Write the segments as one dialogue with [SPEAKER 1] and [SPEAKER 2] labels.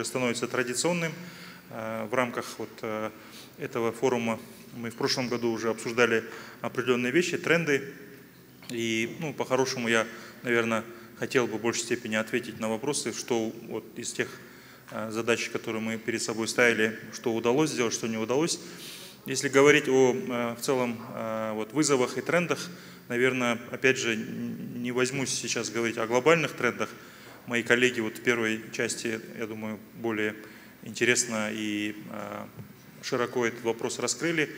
[SPEAKER 1] уже становится традиционным. В рамках вот этого форума мы в прошлом году уже обсуждали определенные вещи, тренды. И ну, по-хорошему я, наверное, хотел бы в большей степени ответить на вопросы, что вот из тех задач, которые мы перед собой ставили, что удалось сделать, что не удалось. Если говорить о в целом вот, вызовах и трендах, наверное, опять же, не возьмусь сейчас говорить о глобальных трендах. Мои коллеги вот в первой части, я думаю, более интересно и а, широко этот вопрос раскрыли,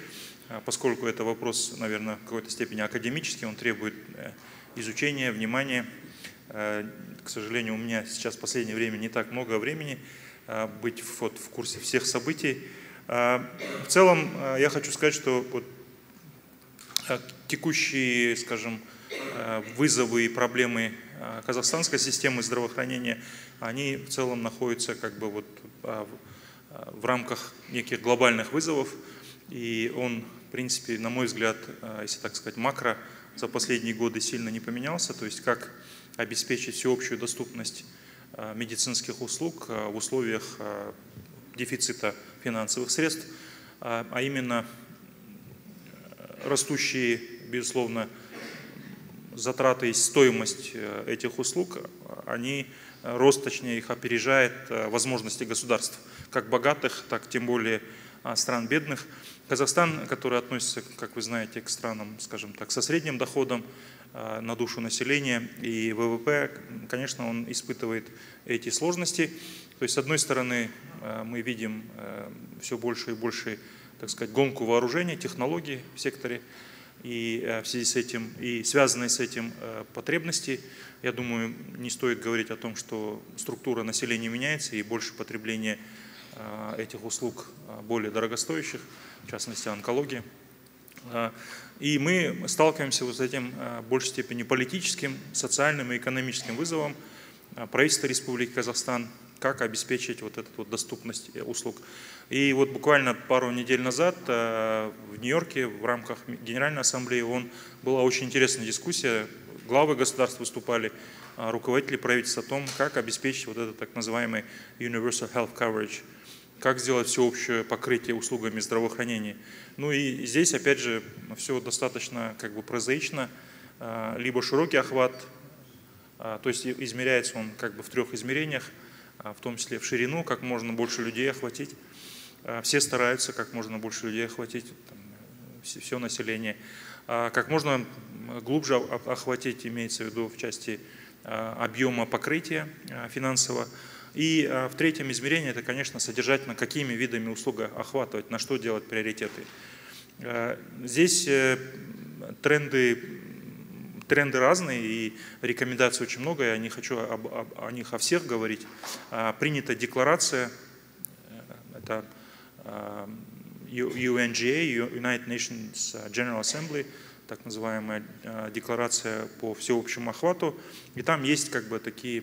[SPEAKER 1] а, поскольку это вопрос, наверное, в какой-то степени академический, он требует э, изучения, внимания. Э, к сожалению, у меня сейчас в последнее время не так много времени а, быть вот в курсе всех событий. В целом, я хочу сказать, что вот текущие, скажем, вызовы и проблемы э, казахстанской системы здравоохранения, они в целом находятся как бы вот а, э, в рамках неких глобальных вызовов, и он, в принципе, на мой взгляд, если так сказать, макро за последние годы сильно не поменялся, то есть как обеспечить всеобщую доступность медицинских услуг в условиях дефицита финансовых средств, а именно растущие, безусловно, затраты и стоимость э, этих услуг, они, э, рост, точнее, их опережает э, возможности государств, как богатых, так тем более стран бедных. Казахстан, который относится, как вы знаете, к странам, скажем так, со средним доходом на душу населения и ВВП, конечно, он испытывает эти сложности. То есть, с одной стороны, мы видим все больше и больше так сказать, гонку вооружений, технологий в секторе, и э, в связи с этим, и связанные с этим э, потребности, я думаю, не стоит говорить о том, что структура населения меняется, и больше потребления э, этих услуг более дорогостоящих, в частности, онкология. И мы сталкиваемся вот с этим в большей степени политическим, социальным и экономическим вызовом. Правительство Республики Казахстан как обеспечить вот эту вот доступность э, услуг. И вот буквально пару недель назад э, в Нью-Йорке в рамках Генеральной Ассамблеи ООН была очень интересная дискуссия. Главы государств выступали, а руководители правительства о том, как обеспечить вот этот так называемый Universal Health Coverage, как сделать всеобщее покрытие услугами здравоохранения. Ну и здесь, опять же, все достаточно как бы прозаично, э, либо широкий охват, то есть измеряется он как бы в трех измерениях – а, в том числе в ширину, как можно больше людей охватить. А, все стараются как можно больше людей охватить, там, все население. А, как можно глубже охватить, имеется в виду в части объема покрытия финансового. И в третьем измерении это, конечно, содержательно, какими видами услуг охватывать, на что делать приоритеты. Здесь э, тренды тренды разные и рекомендаций очень много, я не хочу об, об, о них о всех говорить. А, принята декларация, э, это UNGA, United Nations General Assembly, так называемая а, декларация по всеобщему охвату, и там есть как бы такие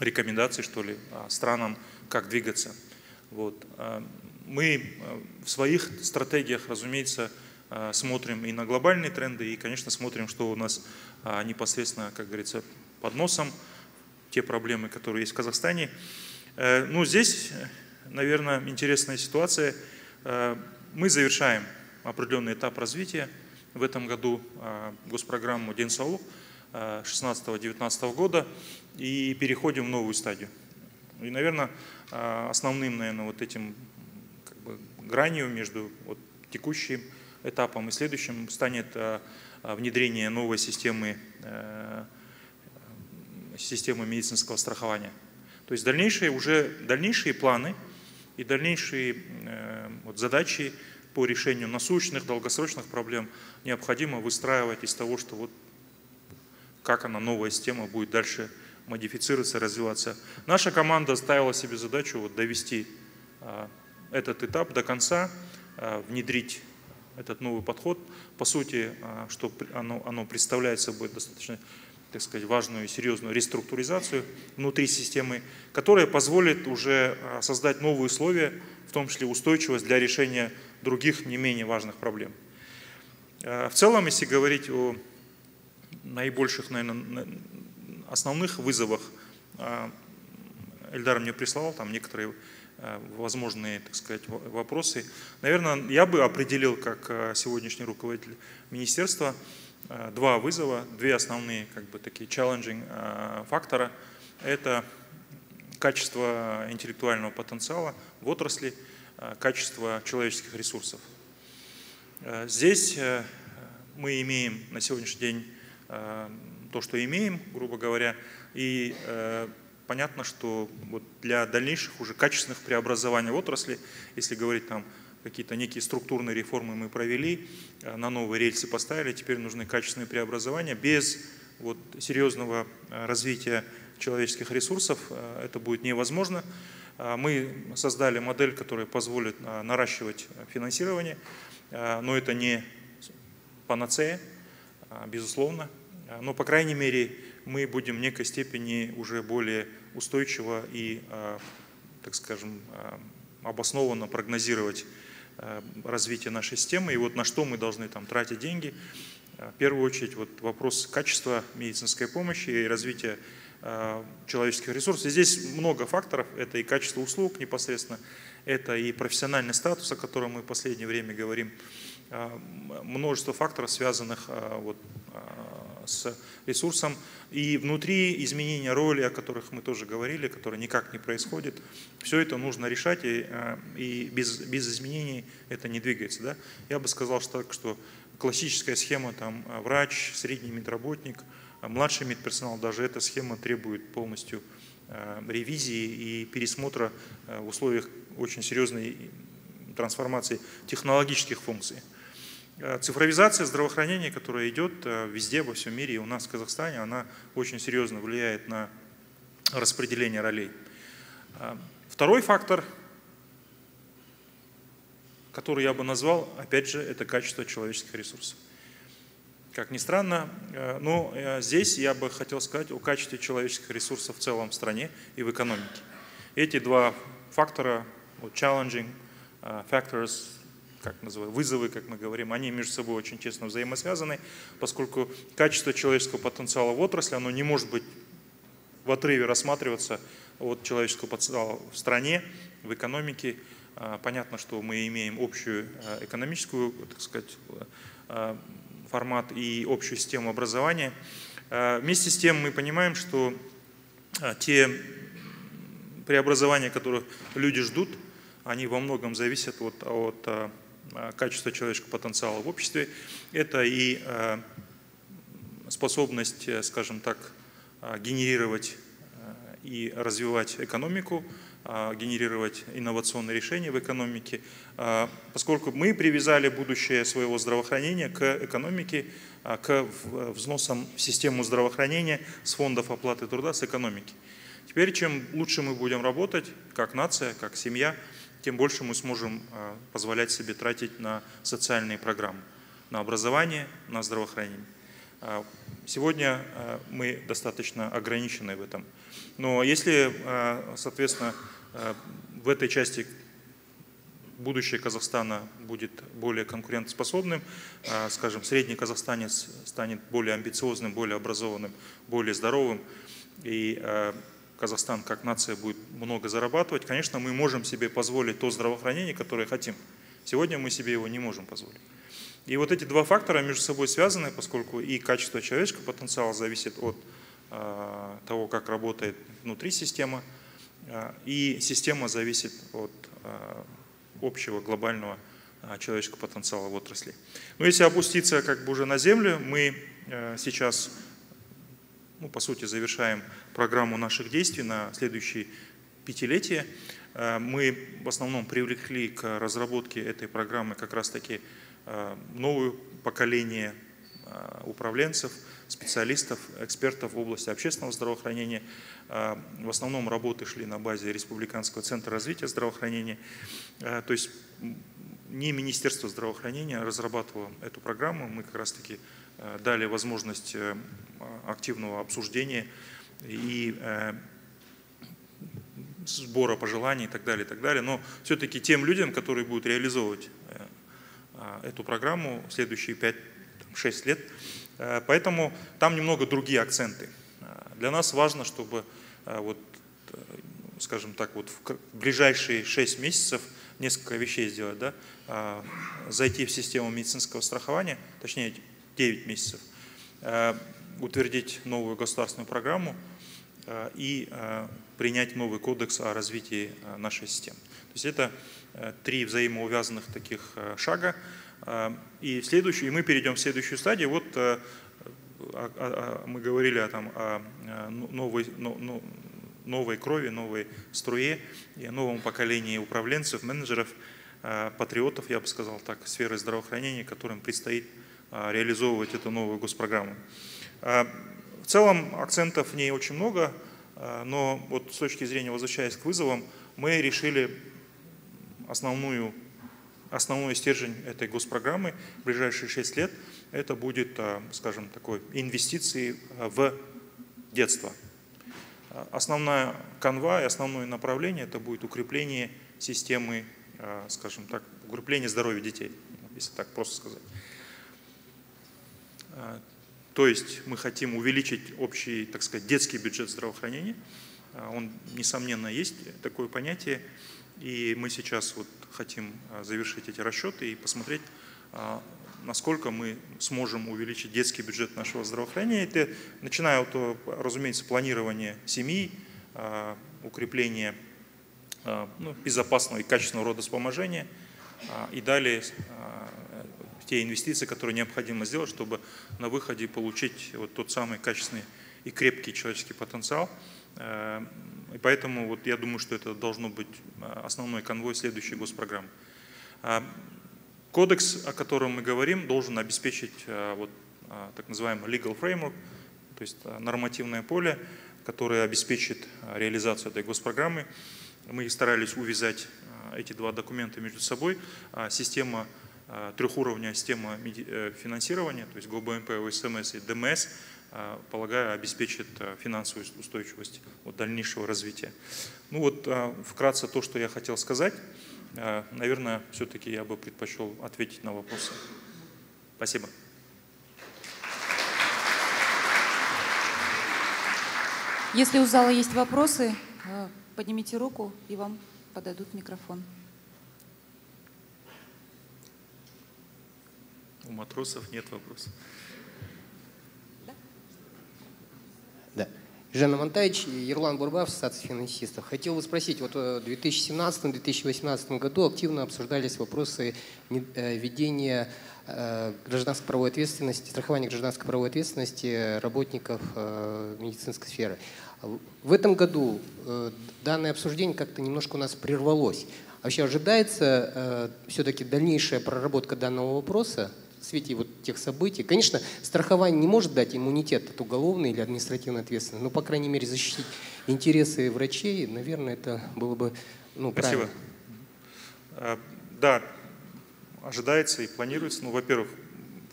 [SPEAKER 1] рекомендации, что ли, странам, как двигаться. Вот. Мы в своих стратегиях, разумеется, Э, смотрим и на глобальные тренды, и, конечно, смотрим, что у нас а, непосредственно, как говорится, под носом, те проблемы, которые есть в Казахстане. Э, ну, здесь, наверное, интересная ситуация. Э, мы завершаем определенный этап развития в этом году госпрограмму Денсаулук 16-19 года и переходим в новую стадию. И, наверное, основным, наверное, вот этим как бы, гранью между вот, текущим этапом. И следующим станет э, внедрение новой системы, э, системы медицинского страхования. То есть дальнейшие, уже дальнейшие планы и дальнейшие э, вот, задачи по решению насущных, долгосрочных проблем необходимо выстраивать из того, что вот как она, новая система, будет дальше модифицироваться, развиваться. Наша команда ставила себе задачу вот довести этот этап до конца, внедрить этот новый подход. По сути, а, что оно, оно представляет собой достаточно так сказать, важную и серьезную реструктуризацию внутри системы, которая позволит уже а, создать новые условия, в том числе устойчивость для решения других не менее важных проблем. А, в целом, если говорить о наибольших, наверное, основных вызовах Эльдар мне прислал там некоторые возможные, так сказать, вопросы. Наверное, я бы определил, как сегодняшний руководитель министерства, два вызова, две основные, как бы такие challenging фактора. Это качество интеллектуального потенциала в отрасли, качество человеческих ресурсов. Здесь мы имеем на сегодняшний день э, то, что имеем, грубо говоря, и э, понятно, что вот для дальнейших уже качественных преобразований в отрасли, если говорить там какие-то некие структурные реформы мы провели, э, на новые рельсы поставили, теперь нужны качественные преобразования. Без вот, серьезного развития человеческих ресурсов это будет невозможно. Мы создали модель, которая позволит наращивать финансирование, но это не панацея, а, безусловно. Но, по крайней мере, мы будем в некой степени уже более устойчиво и, а, так скажем, обоснованно прогнозировать развитие нашей системы и вот на что мы должны там тратить деньги. В первую очередь вот вопрос качества медицинской помощи и развития человеческих ресурсов. Здесь много факторов. Это и качество услуг непосредственно, это и профессиональный статус, о котором мы в последнее время говорим, а, множество факторов, связанных а, вот, а, с ресурсом. И внутри изменения роли, о которых мы тоже говорили, которые никак не происходит, все это нужно решать, и, и без, без изменений это не двигается. Да? Я бы сказал, что, так, что классическая схема, там, врач, средний медработник, младший медперсонал, даже эта схема требует полностью ревизии и пересмотра в условиях очень серьезной трансформации технологических функций. Э, цифровизация здравоохранения, которая идет э, везде, во всем мире, и у нас в Казахстане, она очень серьезно влияет на распределение ролей. Э, второй фактор, который я бы назвал, опять же, это качество человеческих ресурсов. Как ни странно, но здесь я бы хотел сказать о качестве человеческих ресурсов в целом в стране и в экономике. Эти два фактора, challenging factors, как называют, вызовы, как мы говорим, они между собой очень тесно взаимосвязаны, поскольку качество человеческого потенциала в отрасли, оно не может быть в отрыве рассматриваться от человеческого потенциала в стране, в экономике. А, понятно, что мы имеем общую а, экономическую, так сказать, а, формат и общую систему образования. Вместе с тем мы понимаем, что те преобразования, которые люди ждут, они во многом зависят от, от качество человеческого потенциала в обществе. Это и э, способность, э, скажем так, генерировать и развивать экономику, генерировать инновационные решения в экономике, поскольку мы привязали будущее своего здравоохранения к экономике, к взносам в систему здравоохранения с фондов оплаты труда с экономики. Теперь, чем лучше мы будем работать, как нация, как семья, тем больше мы сможем а, позволять себе тратить на социальные программы, на образование, на здравоохранение. А, сегодня а, мы достаточно ограничены в этом. Но если, соответственно, в этой части будущее Казахстана будет более конкурентоспособным, скажем, средний казахстанец станет более амбициозным, более образованным, более здоровым, и Казахстан как нация будет много зарабатывать, конечно, мы можем себе позволить то здравоохранение, которое хотим. Сегодня мы себе его не можем позволить. И вот эти два фактора между собой связаны, поскольку и качество человеческого потенциала зависит от э, того, как работает внутри система, э, и система зависит от э, общего глобального э, человеческого потенциала в отрасли. Но если опуститься как бы уже на землю, мы э, сейчас ну, по сути, завершаем программу наших действий на следующие пятилетие. Э, мы в основном привлекли к разработке этой программы как раз-таки э, новое поколение э, управленцев, специалистов, экспертов в области общественного здравоохранения. В основном работы шли на базе Республиканского центра развития здравоохранения. То есть не Министерство здравоохранения разрабатывало эту программу, мы как раз-таки дали возможность активного обсуждения и э, сбора пожеланий и так далее, и так далее. Но все-таки тем людям, которые будут реализовывать э, эту программу в следующие 5-6 лет, э, поэтому там немного другие акценты. Для нас важно, чтобы вот скажем так, вот в ближайшие 6 месяцев несколько вещей сделать. Да? Зайти в систему медицинского страхования, точнее 9 месяцев, утвердить новую государственную программу и принять новый кодекс о развитии нашей системы. То есть это три взаимоувязанных таких шага. И, следующий, и мы перейдем в следующую стадию. Вот мы говорили о, там, о новой, новой крови, новой струе и новом поколении управленцев, менеджеров, патриотов, я бы сказал так, сферы здравоохранения, которым предстоит реализовывать эту новую госпрограмму. В целом акцентов в ней очень много, но вот с точки зрения, возвращаясь к вызовам, мы решили основную основной стержень этой госпрограммы в ближайшие 6 лет – это будет, а, скажем, такой инвестиции а, в детство. Основная канва и основное направление – это будет укрепление системы, а, скажем так, укрепление здоровья детей, если так просто сказать. То есть мы хотим увеличить общий, так сказать, детский бюджет здравоохранения. Он, несомненно, есть такое понятие. И мы сейчас вот хотим а, завершить эти расчеты и посмотреть, а, насколько мы сможем увеличить детский бюджет нашего здравоохранения. Это начиная от, разумеется, планирования семьи, а, укрепления ну, безопасного и качественного родоспоможения и далее те инвестиции, которые необходимо сделать, чтобы на выходе получить вот тот самый качественный и крепкий человеческий потенциал, и поэтому вот я думаю, что это должно быть а, основной конвой следующей госпрограммы. А, кодекс, о котором мы говорим, должен обеспечить вот, так называемый legal framework, то есть нормативное поле, которое обеспечит реализацию этой госпрограммы. Мы старались увязать эти два документа между собой. Система трехуровня система э, финансирования, то есть ГОБМП, ОСМС и ДМС – а, полагаю, обеспечит финансовую устойчивость вот, дальнейшего развития. Ну вот вкратце то, что я хотел сказать. Наверное, все-таки я бы предпочел ответить на вопросы. Спасибо.
[SPEAKER 2] Если у зала есть вопросы, поднимите руку и вам подадут микрофон.
[SPEAKER 1] У матросов нет вопросов.
[SPEAKER 3] Жена Монтаевич, Ерлан Бурбав, Ассоциация финансистов. Хотел бы спросить, вот в 2017-2018 году активно обсуждались вопросы э, ведения э, гражданской правовой ответственности, страхования гражданской правовой ответственности работников э, медицинской сферы. В этом году данное обсуждение как-то немножко у нас прервалось. Вообще ожидается все-таки дальнейшая проработка данного вопроса свете вот тех событий. Конечно, страхование не может дать иммунитет от уголовной или административной ответственности, но, по крайней мере, защитить интересы врачей, наверное, это было бы ну, Спасибо.
[SPEAKER 1] правильно. Да, ожидается и планируется. Ну, во-первых,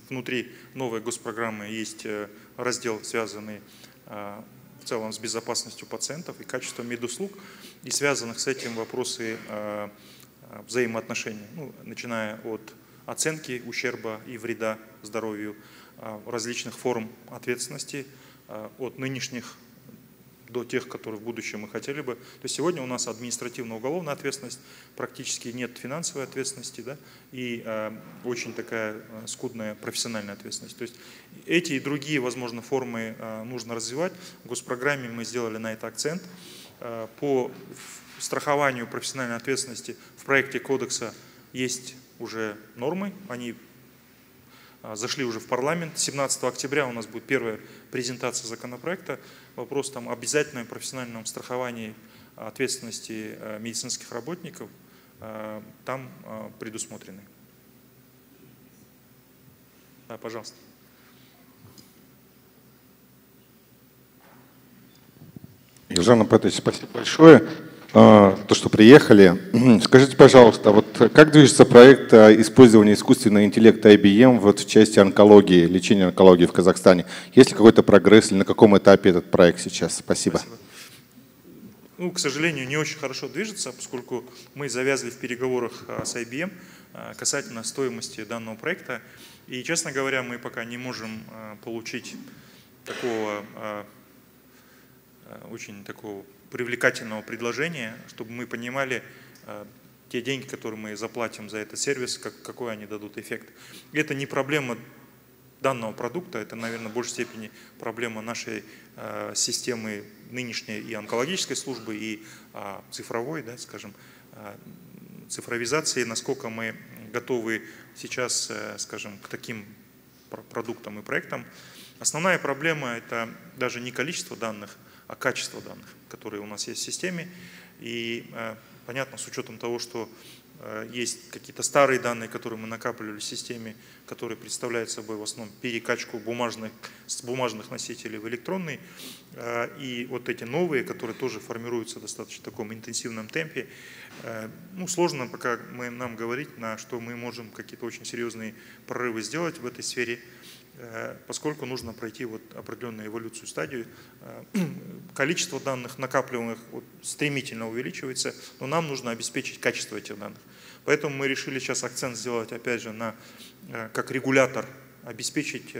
[SPEAKER 1] внутри новой госпрограммы есть э, раздел, связанный э, в целом с безопасностью пациентов и качеством медуслуг, и связанных с этим вопросы э, взаимоотношений, ну, начиная от оценки ущерба и вреда здоровью, а, различных форм ответственности а, от нынешних до тех, которые в будущем мы хотели бы. То есть сегодня у нас административно-уголовная ответственность, практически нет финансовой ответственности, да, и э, очень такая скудная профессиональная ответственность. То есть эти и другие, возможно, формы э, нужно развивать. В госпрограмме мы сделали на это акцент. Э, по страхованию профессиональной ответственности в проекте кодекса есть уже нормы, они а, зашли уже в парламент. 17 октября у нас будет первая презентация законопроекта. Вопрос там обязательном профессиональном страховании ответственности а, медицинских работников а, там предусмотрены. Да, пожалуйста.
[SPEAKER 4] Елжан Апатович, спасибо большое. А, то, что приехали. Скажите, пожалуйста, вот как движется проект а, использования искусственного интеллекта IBM вот в части онкологии, лечения онкологии в Казахстане? Есть ли какой-то прогресс или на каком этапе этот проект сейчас? Спасибо. Спасибо.
[SPEAKER 1] Ну, к сожалению, не очень хорошо движется, поскольку мы завязли в переговорах а, с IBM касательно стоимости данного проекта. И, честно говоря, мы пока не можем получить такого очень такого привлекательного предложения, чтобы мы понимали те деньги, которые мы заплатим за этот сервис, как, какой они дадут эффект. Это не проблема данного продукта, это, наверное, в большей степени проблема нашей э, системы нынешней и онкологической службы, и э, цифровой, да, скажем, э, цифровизации, насколько мы готовы сейчас, э, скажем, к таким продуктам и проектам. Основная проблема – это даже не количество данных, а качество данных, которые у нас есть в системе. И э, понятно, с учетом того, что э, есть какие-то старые данные, которые мы накапливали в системе, которые представляют собой в основном перекачку бумажных, с бумажных носителей в электронный, и вот эти новые, которые тоже формируются в достаточно таком интенсивном темпе, ну, сложно пока мы, нам говорить, на что мы можем какие-то очень серьезные прорывы сделать в этой сфере. Э, поскольку нужно пройти вот определенную эволюцию стадию. Э, количество данных накапливаемых вот стремительно увеличивается, но нам нужно обеспечить качество этих данных. Поэтому мы решили сейчас акцент сделать, опять же, на, э, как регулятор, обеспечить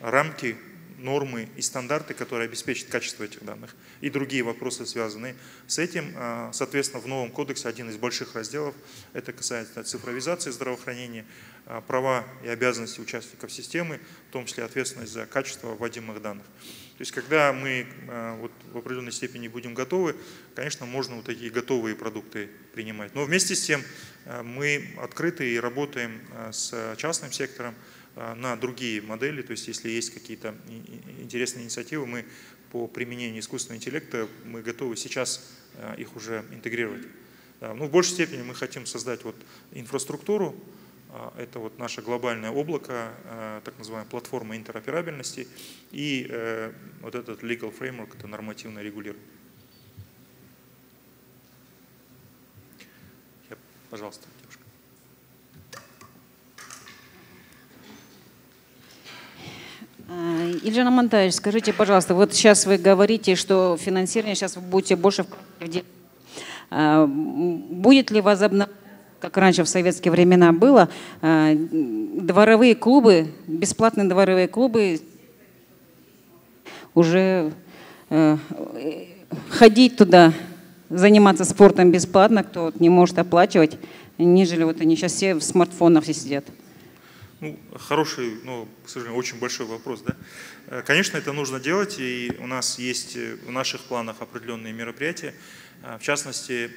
[SPEAKER 1] рамки нормы и стандарты, которые обеспечат качество этих данных. И другие вопросы, связанные с этим. А, соответственно, в новом кодексе один из больших разделов, это касается цифровизации здравоохранения, а, права и обязанности участников системы, в том числе ответственность за качество вводимых данных. То есть, когда мы а, вот в определенной степени будем готовы, конечно, можно вот такие готовые продукты принимать. Но вместе с тем мы открыты и работаем с частным сектором, на другие модели, то есть если есть какие-то интересные инициативы, мы по применению искусственного интеллекта, мы готовы сейчас а, их уже интегрировать. Ну, в большей степени мы хотим создать вот инфраструктуру, а, это вот наше глобальное облако, так называемая платформа интероперабельности и э, вот этот legal framework, это нормативное регулирование. Пожалуйста.
[SPEAKER 5] А, Ильжан Амантаевич, скажите, пожалуйста, вот сейчас вы говорите, что финансирование сейчас вы будете больше а, будет ли возобновлено, как раньше в советские времена было, а, дворовые клубы, бесплатные дворовые клубы уже э, ходить туда, заниматься спортом бесплатно, кто не может оплачивать, нежели вот они сейчас все в смартфонах сидят.
[SPEAKER 1] Ну, хороший, но, к сожалению, очень большой вопрос. Да? Э, конечно, это нужно делать, и у нас есть э, в наших планах определенные мероприятия. Э, в частности,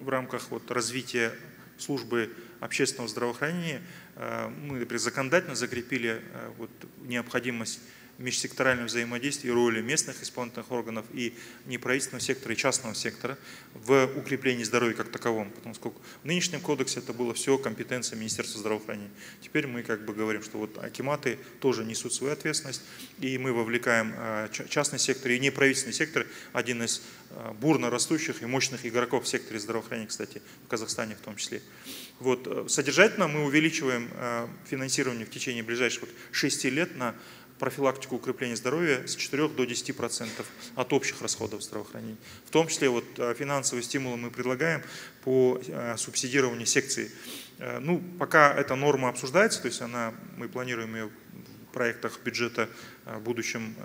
[SPEAKER 1] в рамках вот развития службы общественного здравоохранения мы например, законодательно закрепили вот необходимость межсекторальном взаимодействии роли местных исполнительных органов и неправительственного сектора, и частного сектора в укреплении здоровья как таковом. Потому что в нынешнем кодексе это было все компетенция Министерства здравоохранения. Теперь мы как бы говорим, что вот акиматы тоже несут свою ответственность, и мы вовлекаем а, частный сектор и неправительственный сектор, один из а, бурно растущих и мощных игроков в секторе здравоохранения, кстати, в Казахстане в том числе. Вот, э, содержательно мы увеличиваем а, финансирование в течение ближайших вот 6 лет на профилактику укрепления здоровья с 4 до 10% от общих расходов здравоохранения. В том числе вот э, финансовые стимулы мы предлагаем по э, субсидированию секции. Э, ну, пока эта норма обсуждается, то есть она, мы планируем ее в проектах бюджета в будущем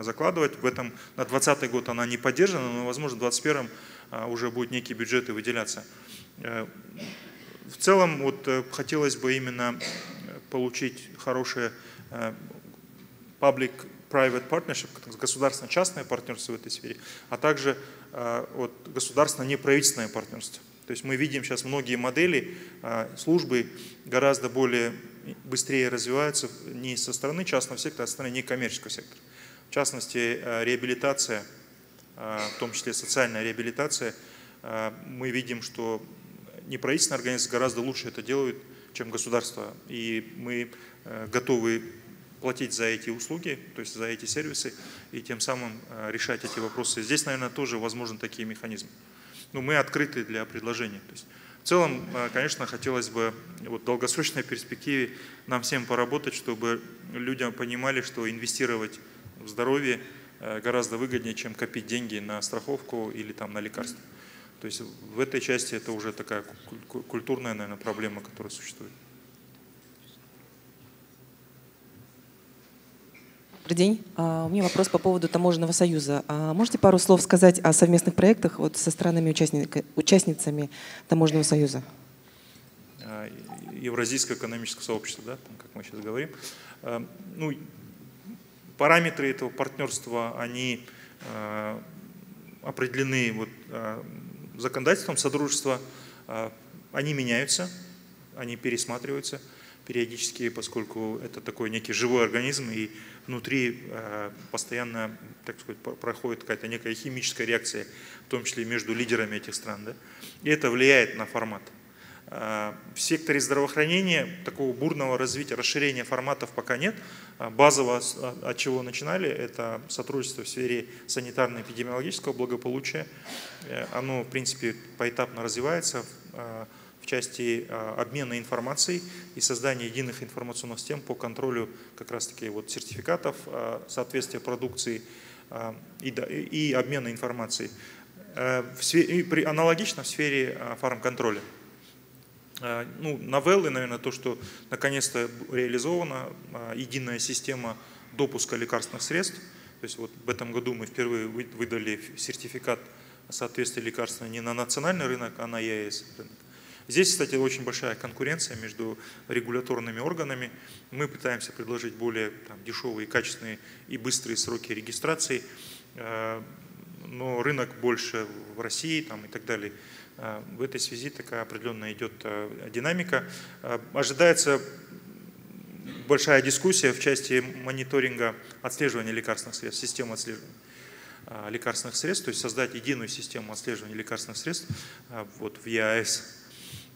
[SPEAKER 1] закладывать. В этом на 2020 год она не поддержана, но, возможно, в 2021 уже будут некие бюджеты выделяться. В целом, вот хотелось бы именно получить хорошее public-private partnership, государственно-частное партнерство в этой сфере, а также э, вот, государственно-неправительственное партнерство. То есть мы видим сейчас многие модели э, службы гораздо более быстрее развиваются не со стороны частного сектора, а со стороны некоммерческого сектора. В частности, э, реабилитация, в том числе социальная реабилитация, мы видим, что неправительственные организации гораздо лучше это делают, чем государство. И мы готовы платить за эти услуги, то есть за эти сервисы, и тем самым э, решать эти вопросы. Здесь, наверное, тоже возможны такие механизмы. Но мы открыты для предложений. То есть, в целом, э, конечно, хотелось бы вот, в долгосрочной перспективе нам всем поработать, чтобы люди понимали, что инвестировать в здоровье э, гораздо выгоднее, чем копить деньги на страховку или там, на лекарства. То есть в этой части это уже такая культурная, наверное, проблема, которая существует.
[SPEAKER 6] Добрый день. А, у меня вопрос по поводу таможенного союза. А можете пару слов сказать о совместных проектах вот со странами-участницами таможенного союза?
[SPEAKER 1] А, Евразийское экономическое сообщество, да, как мы сейчас говорим. Ну, параметры этого партнерства, они определены вот, законодательством Содружества, они меняются, они пересматриваются периодически, поскольку это такой некий живой организм, и внутри э, постоянно так сказать, проходит какая-то некая химическая реакция, в том числе между лидерами этих стран. Да? И это влияет на формат. Э, в секторе здравоохранения такого бурного развития, расширения форматов пока нет. Э, базово, от чего начинали, это сотрудничество в сфере санитарно-эпидемиологического благополучия. Оно, в принципе, поэтапно развивается в части а, обмена информацией и создания единых информационных систем по контролю как раз-таки вот сертификатов а, соответствия продукции а, и, обмена информацией. Э, аналогично в сфере фармконтроля. Ну, новеллы, наверное, то, что наконец-то реализована единая система допуска лекарственных средств. То есть вот в этом году мы впервые выдали сертификат соответствия лекарства не на национальный рынок, а на ЕС рынок. Здесь, кстати, очень большая конкуренция между регуляторными органами. Мы пытаемся предложить более там, дешевые, качественные и быстрые сроки регистрации, э, но рынок больше в России там, и так далее. Э, в этой связи такая определенная идет э, динамика. Ожидается большая дискуссия в части мониторинга отслеживания лекарственных средств, системы отслеживания лекарственных средств, то есть создать единую систему отслеживания лекарственных средств вот, в ЕАЭС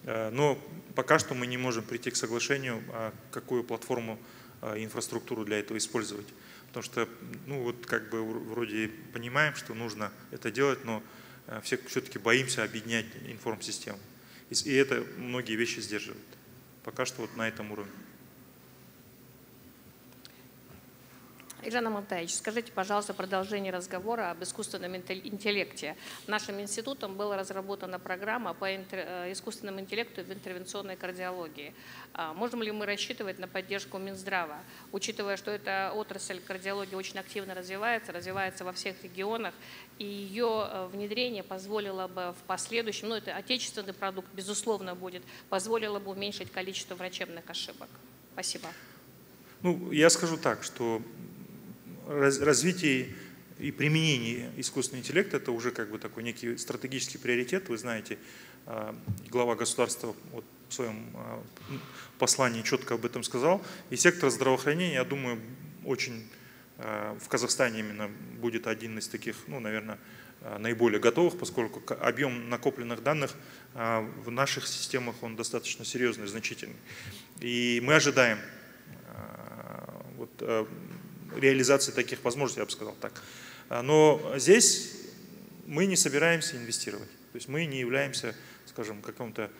[SPEAKER 1] но пока что мы не можем прийти к соглашению, а какую платформу а, инфраструктуру для этого использовать. Потому что, ну вот как бы вроде понимаем, что нужно это делать, но э, все, все-таки боимся объединять информсистему. И это многие вещи сдерживает. Пока что вот на этом уровне.
[SPEAKER 7] Ижан Амантаевич, скажите, пожалуйста, продолжение разговора об искусственном интеллекте. Нашим институтом была разработана программа по э, искусственному интеллекту в интервенционной кардиологии. А можем ли мы рассчитывать на поддержку Минздрава, учитывая, что эта отрасль кардиологии очень активно развивается, развивается во всех регионах, и ее э, внедрение позволило бы в последующем, ну это отечественный продукт, безусловно, будет, позволило бы уменьшить количество врачебных ошибок. Спасибо.
[SPEAKER 1] Ну, я скажу так, что развитие и применение искусственного интеллекта – это уже как бы такой некий стратегический приоритет. Вы знаете, а, глава государства вот в своем а, послании четко об этом сказал. И сектор здравоохранения, я думаю, очень а, в Казахстане именно будет один из таких, ну, наверное, наиболее готовых, поскольку объем накопленных данных в наших системах он достаточно серьезный, значительный. И мы ожидаем вот, реализации таких возможностей, я бы сказал так. А, но здесь мы не собираемся инвестировать. То есть мы не являемся, скажем, каким-то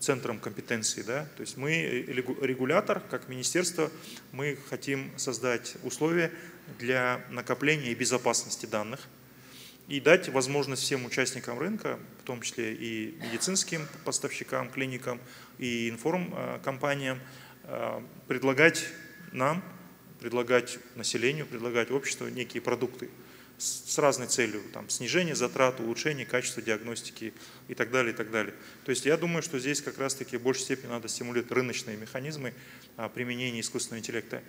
[SPEAKER 1] центром компетенции. Да? То есть мы регулятор, как министерство, мы хотим создать условия для накопления и безопасности данных и дать возможность всем участникам рынка, в том числе и медицинским поставщикам, клиникам и информкомпаниям, а, предлагать нам предлагать населению, предлагать обществу некие продукты с разной целью, там, снижение затрат, улучшение качества диагностики и так далее, и так далее. То есть я думаю, что здесь как раз-таки в большей степени надо стимулировать рыночные механизмы а, применения искусственного интеллекта.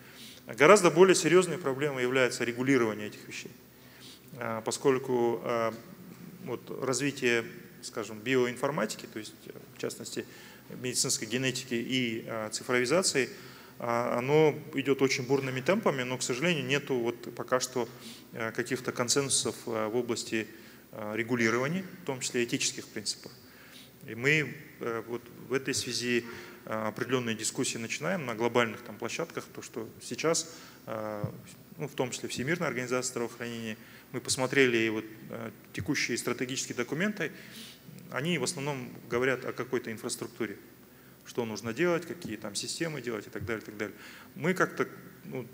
[SPEAKER 1] Гораздо более серьезной проблемой является регулирование этих вещей, а, поскольку а, вот, развитие, скажем, биоинформатики, то есть в частности медицинской генетики и цифровизации – оно идет очень бурными темпами, но, к сожалению, нету вот пока что э, каких-то консенсусов э, в области э, регулирования, в том числе этических принципов. И мы вот в этой связи определенные дискуссии начинаем на глобальных там, площадках, то что сейчас, ну, в том числе Всемирная организация здравоохранения, мы посмотрели вот, текущие стратегические документы, они в основном говорят о какой-то инфраструктуре что нужно делать, какие там системы делать и так далее, и так далее. Мы как-то ну,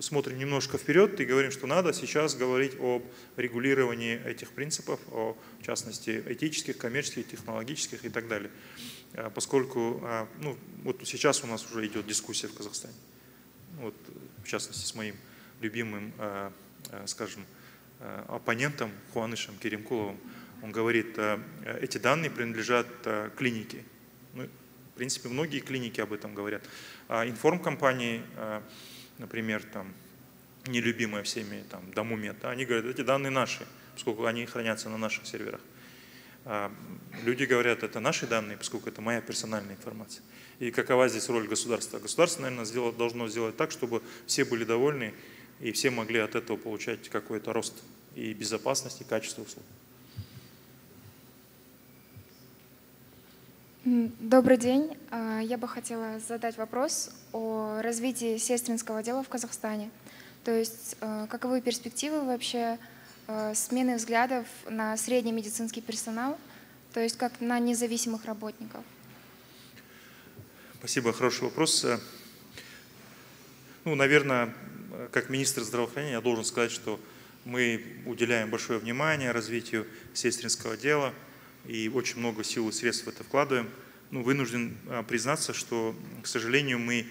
[SPEAKER 1] смотрим немножко вперед и говорим, что надо сейчас говорить об регулировании этих принципов, о в частности этических, коммерческих, технологических и так далее. А, поскольку а, ну, вот сейчас у нас уже идет дискуссия в Казахстане, вот, в частности с моим любимым, скажем, оппонентом Хуанышем Керимкуловым. Он говорит, эти данные принадлежат клинике. Ну, в принципе, многие клиники об этом говорят. А информкомпании, например, там, нелюбимая всеми, там, Домумет, они говорят, эти данные наши, поскольку они хранятся на наших серверах. А люди говорят, это наши данные, поскольку это моя персональная информация. И какова здесь роль государства? Государство, наверное, сделать, должно сделать так, чтобы все были довольны и все могли от этого получать какой-то рост и безопасность, и качество услуг.
[SPEAKER 8] Добрый день. А, я бы хотела задать вопрос о развитии сестринского дела в Казахстане. То есть а, каковы перспективы вообще а, смены взглядов на средний медицинский персонал, то есть как на независимых работников?
[SPEAKER 1] Спасибо, хороший вопрос. Ну, наверное, как министр здравоохранения я должен сказать, что мы уделяем большое внимание развитию сестринского дела – и очень много сил и средств в это вкладываем. Ну, вынужден а, признаться, что, к сожалению, мы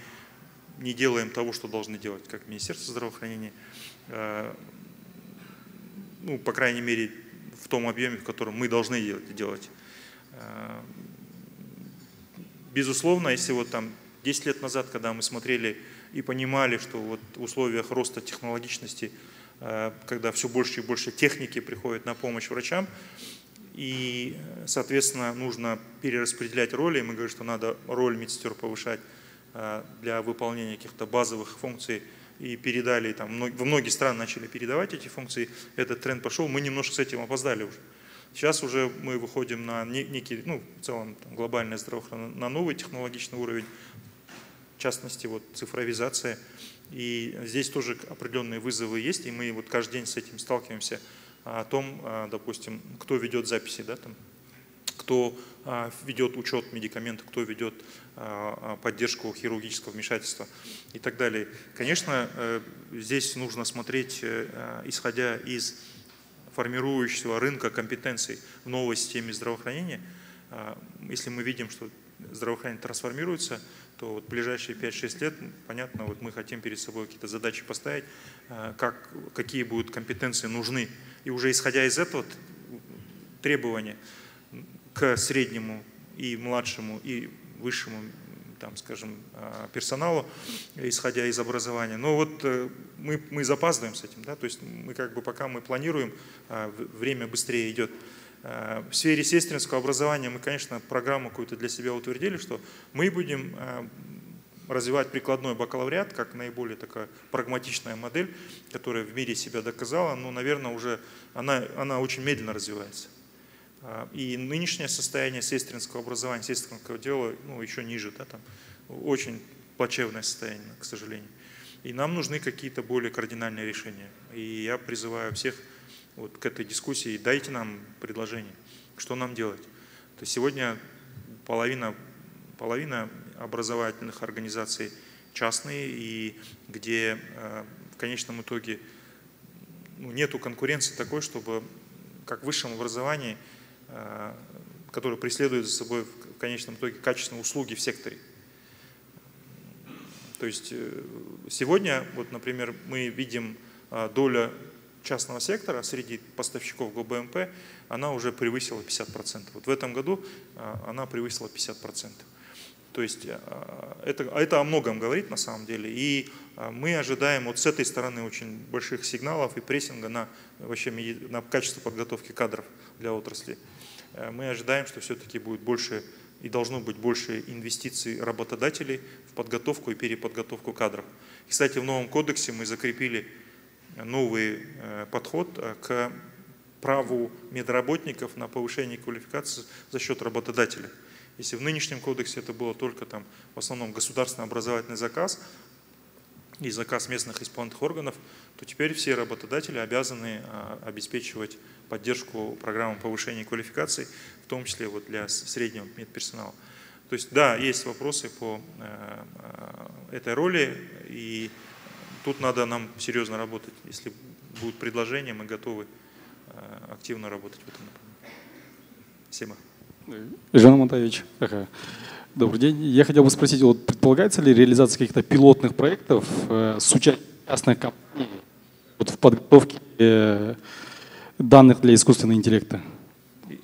[SPEAKER 1] не делаем того, что должны делать, как Министерство здравоохранения, а, ну, по крайней мере, в том объеме, в котором мы должны делать. А, безусловно, если вот там 10 лет назад, когда мы смотрели и понимали, что вот в условиях роста технологичности, когда все больше и больше техники приходит на помощь врачам, и, соответственно, нужно перераспределять роли. Мы говорим, что надо роль медсестер повышать э, для выполнения каких-то базовых функций и передали, там, во многие страны начали передавать эти функции, этот тренд пошел, мы немножко с этим опоздали уже. Сейчас уже мы выходим на некий, ну, в целом там, глобальное здравоохранение, на новый технологичный уровень, в частности, вот цифровизация. И здесь тоже определенные вызовы есть, и мы вот каждый день с этим сталкиваемся о том, а, допустим, кто ведет записи, да, там, кто а, ведет учет медикаментов, кто ведет а, поддержку хирургического вмешательства и так далее. Конечно, э, здесь нужно смотреть, э, исходя из формирующего рынка компетенций в новой системе здравоохранения. Если мы видим, что здравоохранение трансформируется, то вот ближайшие 5-6 лет, понятно, вот мы хотим перед собой какие-то задачи поставить, как, какие будут компетенции нужны. И уже исходя из этого требования к среднему и младшему и высшему там, скажем, э, персоналу, исходя из образования. Но вот э, мы, мы запаздываем с этим, да, то есть мы как бы пока мы планируем, время быстрее идет. Э, в сфере сестринского образования мы, конечно, программу какую-то для себя утвердили, что мы будем развивать прикладной бакалавриат как наиболее такая прагматичная модель, которая в мире себя доказала, но, наверное, уже она, она очень медленно развивается. Э, и нынешнее состояние сестринского образования, сестринского дела ну, еще ниже, да, там, очень плачевное состояние, к сожалению. И нам нужны какие-то более кардинальные решения. И я призываю всех вот к этой дискуссии, дайте нам предложение, что нам делать. То есть сегодня половина, половина образовательных организаций частные, и где э, в конечном итоге ну, нету конкуренции такой, чтобы как в высшем образовании, э, которое преследует за собой в конечном итоге качественные услуги в секторе. То есть э, сегодня, вот, например, мы видим доля частного сектора среди поставщиков ГБМП, она уже превысила 50%. Вот в этом году она превысила 50%. То есть а, это, это о многом говорит на самом деле. И а, мы ожидаем вот с этой стороны очень больших сигналов и прессинга на, вообще, на качество подготовки кадров для отрасли. Э, мы ожидаем, что все-таки будет больше и должно быть больше инвестиций работодателей в подготовку и переподготовку кадров. Кстати, в новом кодексе мы закрепили новый э, подход э, к праву медработников на повышение квалификации за счет работодателя. Если в нынешнем кодексе это было только там в основном государственный образовательный заказ и заказ местных исполнительных органов, то теперь все работодатели обязаны а, обеспечивать поддержку программы повышения квалификации, в том числе вот для среднего медперсонала. То есть да, есть вопросы по э, этой роли, и Тут надо нам серьезно работать. Если будут предложения, мы готовы э, активно работать в этом направлении. Спасибо.
[SPEAKER 9] Жан Матович, добрый день. Я хотел бы спросить, вот предполагается ли реализация каких-то пилотных проектов э, с участием частных компаний подготовке э, данных для искусственного интеллекта.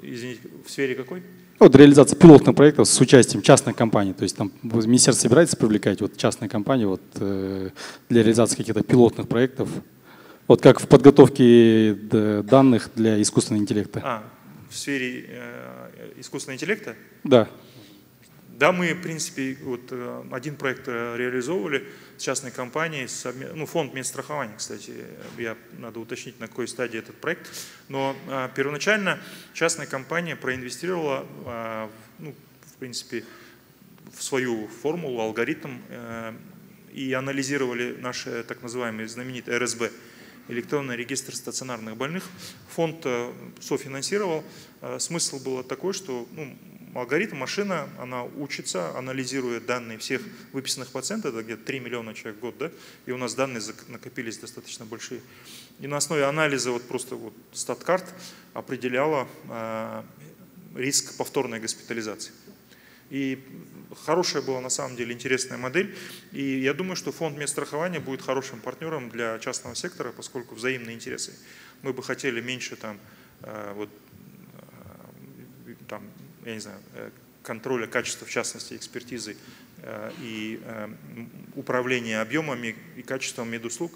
[SPEAKER 1] Извините, в сфере какой?
[SPEAKER 9] Вот реализация пилотных проектов с участием частной компании. То есть там министерство собирается привлекать вот частные компании вот, э, для реализации каких-то пилотных проектов. Вот как в подготовке данных для искусственного интеллекта.
[SPEAKER 1] А, в сфере искусственного интеллекта?
[SPEAKER 9] Да.
[SPEAKER 1] Да, мы, в принципе, вот э, один проект э, реализовывали с частной компанией, ну, фонд медстрахования, кстати, я, надо уточнить, на какой стадии этот проект, но а, первоначально частная компания проинвестировала, а, ну, в принципе, в свою формулу, алгоритм, а, и анализировали наши так называемые знаменитые РСБ, электронный регистр стационарных больных. Фонд софинансировал. Смысл был такой, что ну, алгоритм, машина, она учится, анализирует данные всех выписанных пациентов, это где-то 3 миллиона человек в год, да, и у нас данные накопились достаточно большие. И на основе анализа вот просто вот статкарт определяла э, риск повторной госпитализации. И хорошая была на самом деле интересная модель. И я думаю, что фонд медстрахования будет хорошим партнером для частного сектора, поскольку взаимные интересы. Мы бы хотели меньше там, э, вот, э, там я не знаю, э, контроля качества, в частности, экспертизы э, и э, управления объемами и качеством медуслуг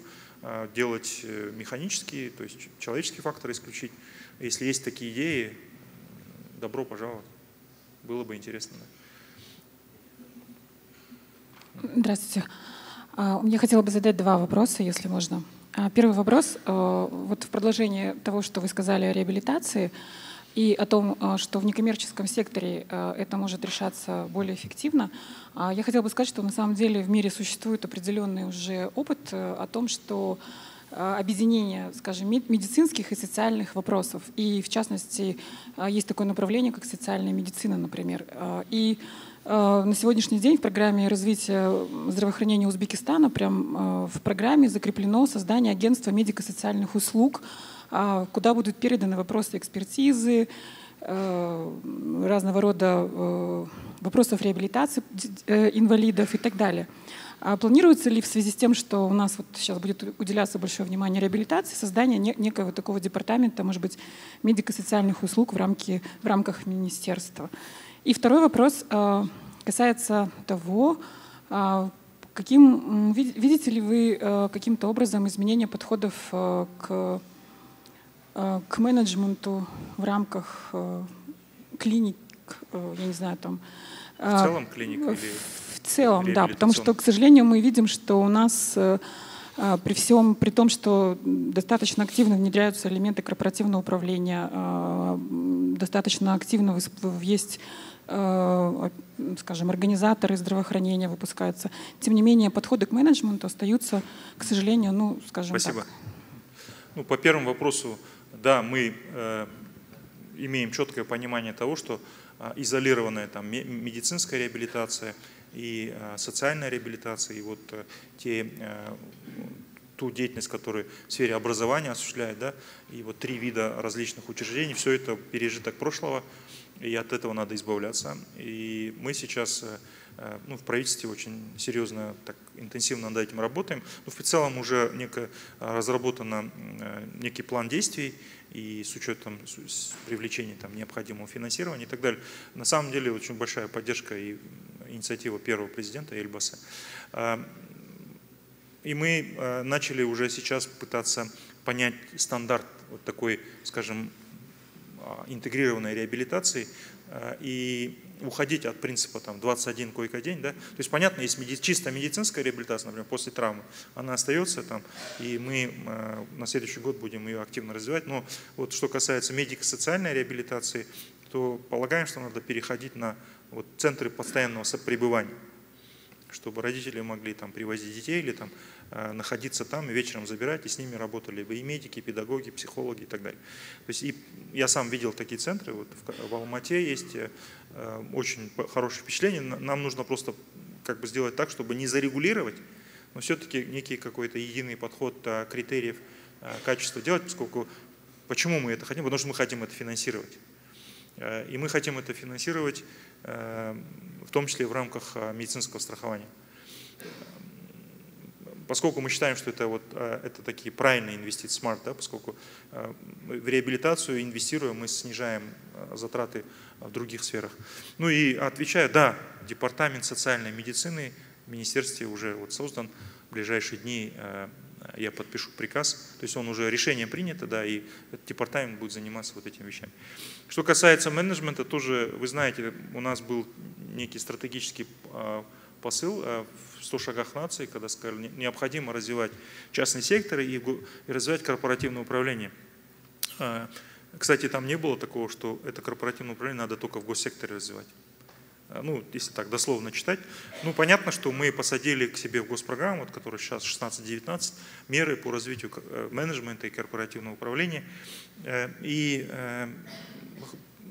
[SPEAKER 1] делать механические, то есть человеческий фактор исключить. Если есть такие идеи, добро пожаловать. Было бы интересно.
[SPEAKER 10] Здравствуйте. А, я хотела бы задать два вопроса, если можно. А, первый вопрос. Вот в продолжение того, что вы сказали о реабилитации, и о том, э, что в некоммерческом секторе э, это может решаться более эффективно, а я хотела бы сказать, что на самом деле в мире существует определенный уже опыт э, о том, что объединение, скажем, медицинских и социальных вопросов. И в частности, есть такое направление, как социальная медицина, например. И на сегодняшний день в программе развития здравоохранения Узбекистана, прям в программе закреплено создание агентства медико-социальных услуг, а куда будут переданы вопросы экспертизы, э, разного рода э, вопросов реабилитации э, инвалидов и так далее. А планируется ли в связи с тем, что у нас вот сейчас будет уделяться большое внимание реабилитации, создание некого такого департамента, может быть, медико-социальных услуг в, рамке, в рамках министерства? И второй вопрос касается того, каким, видите ли вы каким-то образом изменение подходов к к менеджменту в рамках э, клиник, э, я не знаю, там...
[SPEAKER 1] В целом клиник или
[SPEAKER 10] В целом, да, потому что, к сожалению, мы видим, что у нас при всем, при том, что достаточно активно внедряются элементы корпоративного управления, достаточно активно есть скажем, организаторы здравоохранения выпускаются. Тем не менее, подходы к менеджменту остаются, к сожалению, ну, скажем
[SPEAKER 1] Спасибо.
[SPEAKER 10] так.
[SPEAKER 1] Ну, по первому вопросу, да, мы э, имеем четкое понимание того, что э, изолированная там, медицинская реабилитация и э, социальная реабилитация, и вот те, ту деятельность, которую в сфере образования осуществляет, да, и вот три вида различных учреждений, все это пережиток прошлого, и от этого надо избавляться. И мы сейчас э, Э, ну, в правительстве очень серьезно, так интенсивно над этим работаем. Но в целом уже неко, разработан э, некий план действий и с учетом с привлечения там, необходимого финансирования и так далее. На самом деле очень большая поддержка и инициатива первого президента Эльбаса. Э, и мы начали уже сейчас пытаться понять стандарт вот такой, скажем, интегрированной реабилитации и уходить от принципа там, 21 койко-день. Да? То есть, понятно, есть меди чисто медицинская реабилитация, например, после травмы, она остается там, и мы э, на следующий год будем ее активно развивать. Но вот что касается медико-социальной реабилитации, то полагаем, что надо переходить на вот, центры постоянного пребывания чтобы родители могли там привозить детей или там э, находиться там и вечером забирать, и с ними работали бы и медики, и педагоги, и психологи и так далее. То есть и я сам видел такие центры, вот в, в Алмате есть э, очень хорошее впечатление, нам нужно просто как бы сделать так, чтобы не зарегулировать, но все-таки некий какой-то единый подход э, критериев э, качества делать, поскольку почему мы это хотим? Потому что мы хотим это финансировать. Э, и мы хотим это финансировать э, в том числе в рамках а, медицинского страхования. поскольку мы считаем, что это, вот, это такие правильные инвестиции, смарт, да, поскольку в реабилитацию инвестируя, мы снижаем затраты в других сферах. Ну и отвечаю, да, департамент социальной медицины в министерстве уже вот создан, в ближайшие дни я подпишу приказ, то есть он уже решение принято, да, и департамент будет заниматься вот этими вещами. Что касается менеджмента, тоже, вы знаете, у нас был некий стратегический а, посыл а, в 100 шагах нации, когда сказали, необходимо развивать частный сектор и, и развивать корпоративное управление. А, кстати, там не было такого, что это корпоративное управление надо только в госсекторе развивать. Э, ну, если так дословно читать. Ну, понятно, что мы посадили к себе в госпрограмму, вот, которая сейчас 16-19, меры по развитию э, менеджмента и корпоративного управления. Э, и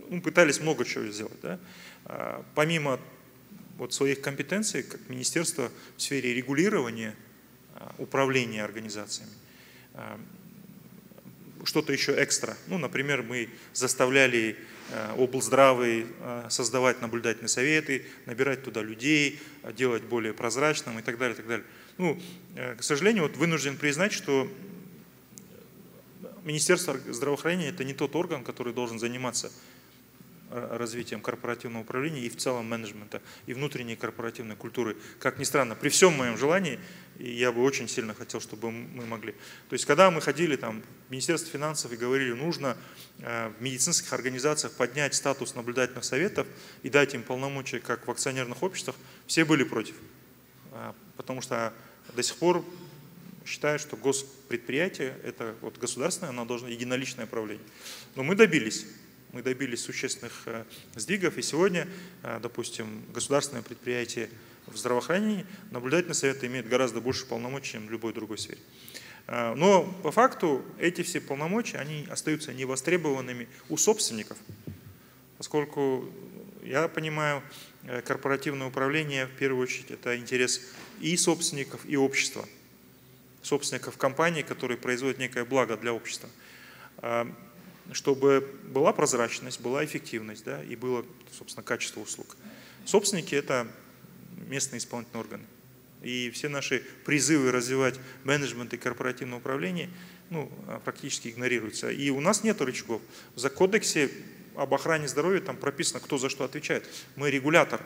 [SPEAKER 1] ну, пытались много чего сделать. Да? Помимо вот своих компетенций, как министерство в сфере регулирования, управления организациями, что-то еще экстра. Ну, например, мы заставляли Э, облздравы, э, создавать наблюдательные советы, набирать туда людей, э, делать более прозрачным и так далее. И так далее. Ну, к сожалению, вот вынужден признать, что Министерство здравоохранения – это не тот орган, который должен заниматься развитием корпоративного управления и в целом менеджмента, и внутренней корпоративной культуры. Как ни странно, при всем моем желании, я бы очень сильно хотел, чтобы мы могли. То есть, когда мы ходили там, в Министерство финансов и говорили, нужно э, в медицинских организациях поднять статус наблюдательных советов и дать им полномочия, как в акционерных обществах, все были против. Э, потому что до сих пор считают, что госпредприятие – это вот государственное, оно должно единоличное правление. Но мы добились мы добились существенных э, сдвигов, и сегодня, э, допустим, государственное предприятие в здравоохранении, наблюдательный совет имеет гораздо больше полномочий, чем в любой другой сфере. Э, но по факту эти все полномочия, они остаются невостребованными у собственников, поскольку, я понимаю, корпоративное управление, в первую очередь, это интерес и собственников, и общества. Собственников компании, которые производят некое благо для общества чтобы была прозрачность, была эффективность да, и было, собственно, качество услуг. Собственники – это местные исполнительные органы. И все наши призывы развивать менеджмент и корпоративное управление ну, практически игнорируются. И у нас нет рычагов. За кодексе об охране здоровья там прописано, кто за что отвечает. Мы регулятор.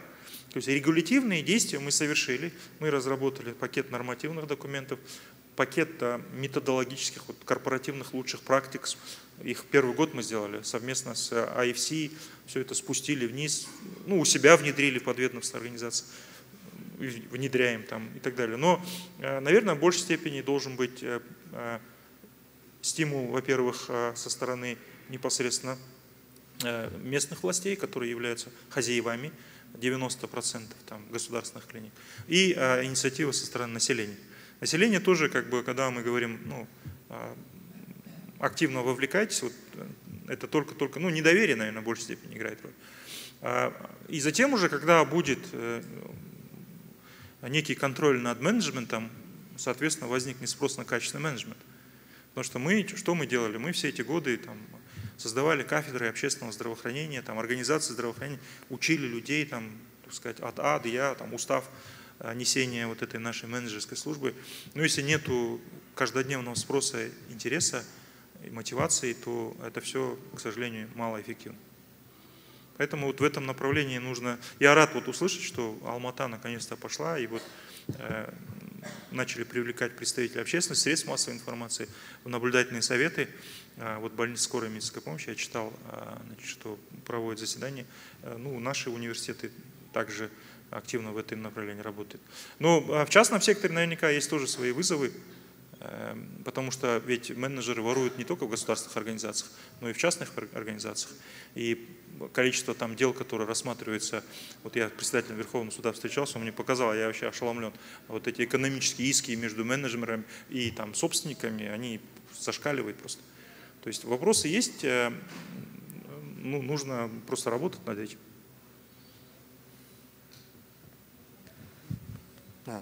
[SPEAKER 1] То есть регулятивные действия мы совершили. Мы разработали пакет нормативных документов, пакет методологических, вот, корпоративных лучших практик. Их первый год мы сделали совместно с IFC, все это спустили вниз, ну, у себя внедрили подведомственные организации, внедряем там и так далее. Но, э, наверное, в большей степени должен быть э, э, стимул, во-первых, со стороны непосредственно местных властей, которые являются хозяевами 90% там, государственных клиник, и инициатива со стороны населения. Население тоже, как бы, когда мы говорим, ну, активно вовлекайтесь, вот э, это только-только, ну, недоверие, наверное, в большей степени играет роль. А, и затем уже, когда будет э, некий контроль над менеджментом, соответственно, возникнет спрос на качественный менеджмент. Потому что мы, что мы делали? Мы все эти годы там, создавали кафедры общественного здравоохранения, там, организации здравоохранения, учили людей, там, так сказать, от А до Я, там, устав несения вот этой нашей менеджерской службы. Но если нет каждодневного спроса, интереса и мотивации, то это все, к сожалению, малоэффективно. Поэтому вот в этом направлении нужно... Я рад вот услышать, что Алмата наконец-то пошла, и вот э, начали привлекать представителей общественности, средств массовой информации в наблюдательные советы. Э, вот больница скорой медицинской помощи, я читал, э, значит, что проводят заседания. Э, ну, наши университеты также активно в этом направлении работает. Но а в частном секторе наверняка есть тоже свои вызовы, потому что ведь менеджеры воруют не только в государственных организациях, но и в частных организациях. И количество там дел, которые рассматриваются, вот я председателем Верховного суда встречался, он мне показал, я вообще ошеломлен, вот эти экономические иски между менеджерами и там собственниками, они зашкаливают просто. То есть вопросы есть, э, ну, нужно просто работать над этим.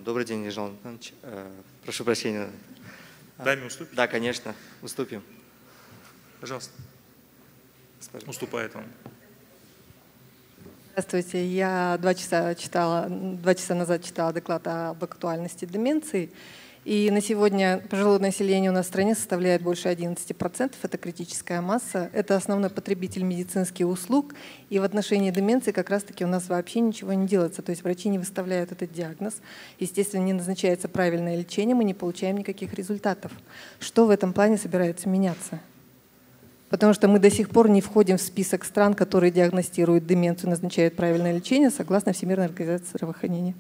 [SPEAKER 11] Добрый день, Ежан Иванович. Э, прошу прощения.
[SPEAKER 1] Даме уступить?
[SPEAKER 11] Да, конечно, уступим.
[SPEAKER 1] Пожалуйста. Господин. Уступает вам.
[SPEAKER 12] Здравствуйте. Я два часа, читала, два часа назад читала доклад об актуальности деменции. И на сегодня пожилое население у нас в стране составляет больше 11%. Это критическая масса. Это основной потребитель медицинских услуг. И в отношении деменции как раз-таки у нас вообще ничего не делается. То есть врачи не выставляют этот диагноз. Естественно, не назначается правильное лечение, мы не получаем никаких результатов. Что в этом плане собирается меняться? Потому что мы до сих пор не входим в список стран, которые диагностируют деменцию, назначают правильное лечение согласно Всемирной организации здравоохранения.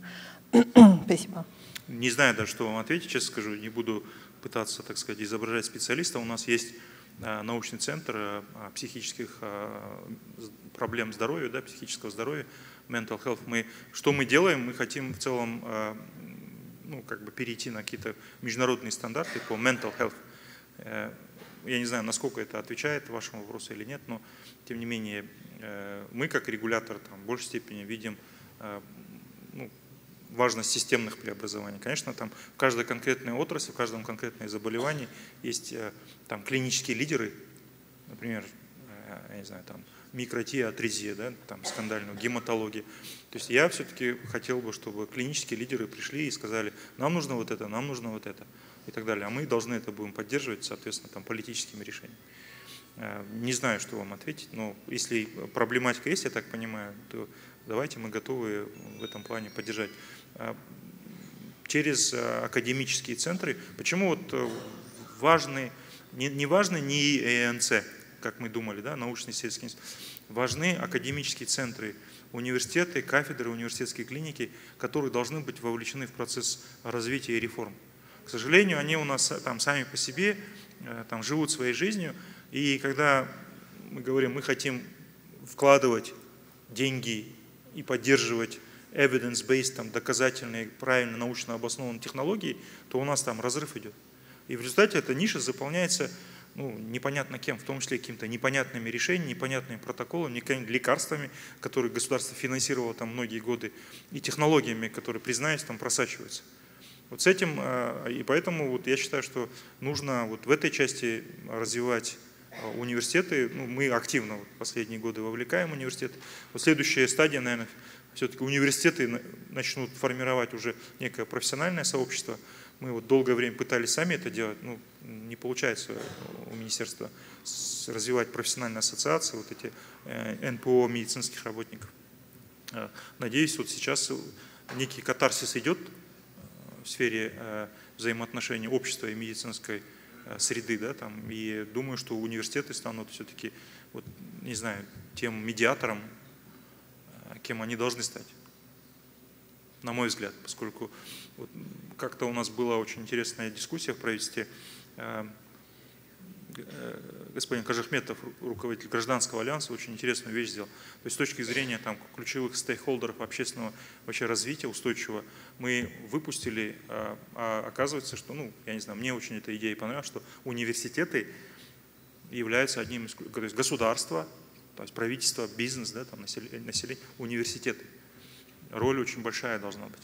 [SPEAKER 12] Спасибо.
[SPEAKER 1] Не знаю даже, что вам ответить, честно скажу, не буду пытаться, так сказать, изображать специалиста. У нас есть а, научный центр а, психических а, проблем здоровья, да, психического здоровья, mental health. Мы, что мы делаем? Мы хотим в целом ну, как бы перейти на какие-то международные стандарты по mental health. Э, я не знаю, насколько это отвечает вашему вопросу или нет, но тем не менее э, мы как регулятор там, в большей степени видим важность системных преобразований. Конечно, там в каждой конкретной отрасли, в каждом конкретном заболевании есть э, там клинические лидеры, например, э, я не знаю, там микротия, атрезия, да, там скандальную, гематология. То есть я все-таки хотел бы, чтобы клинические лидеры пришли и сказали, нам нужно вот это, нам нужно вот это и так далее. А мы должны это будем поддерживать, соответственно, там, политическими решениями. Э, не знаю, что вам ответить, но если проблематика есть, я так понимаю, то давайте мы готовы в этом плане поддержать. А, через а, академические центры. Почему вот э, важны, не, не важны не ЭНЦ, как мы думали, да, научный сельский институт, важны академические центры, университеты, кафедры, университетские клиники, которые должны быть вовлечены в процесс развития и реформ. К сожалению, они у нас там сами по себе э, там, живут своей жизнью, и когда мы говорим, мы хотим вкладывать деньги и поддерживать evidence-based, там, доказательные, правильно научно обоснованные технологии, то у нас там разрыв идет. И в результате эта ниша заполняется ну, непонятно кем, в том числе какими-то непонятными решениями, непонятными протоколами, непонятными лекарствами, которые государство финансировало там многие годы, и технологиями, которые, признаюсь, там просачиваются. Вот с этим, э, и поэтому вот я считаю, что нужно вот в этой части развивать э, университеты. Ну, мы активно вот последние годы вовлекаем университеты. Вот следующая стадия, наверное, все-таки университеты начнут формировать уже некое профессиональное сообщество. Мы вот долгое время пытались сами это делать, ну, не получается у министерства развивать профессиональные ассоциации, вот эти э, НПО медицинских работников. Э, надеюсь, вот сейчас некий катарсис идет э, в сфере взаимоотношений общества и медицинской среды, да, там, и думаю, что университеты станут все-таки, вот, не знаю, тем медиатором, кем они должны стать, на мой взгляд, поскольку вот как-то у нас была очень интересная дискуссия в правительстве. Э, э, господин Кажахметов, руководитель гражданского альянса, очень интересную вещь сделал. То есть с точки зрения там, ключевых стейкхолдеров общественного вообще развития устойчивого, мы выпустили, а, а оказывается, что, ну, я не знаю, мне очень эта идея понравилась, что университеты являются одним из, то есть государство то есть правительство, бизнес, да, там население, население, университеты. Роль очень большая должна быть.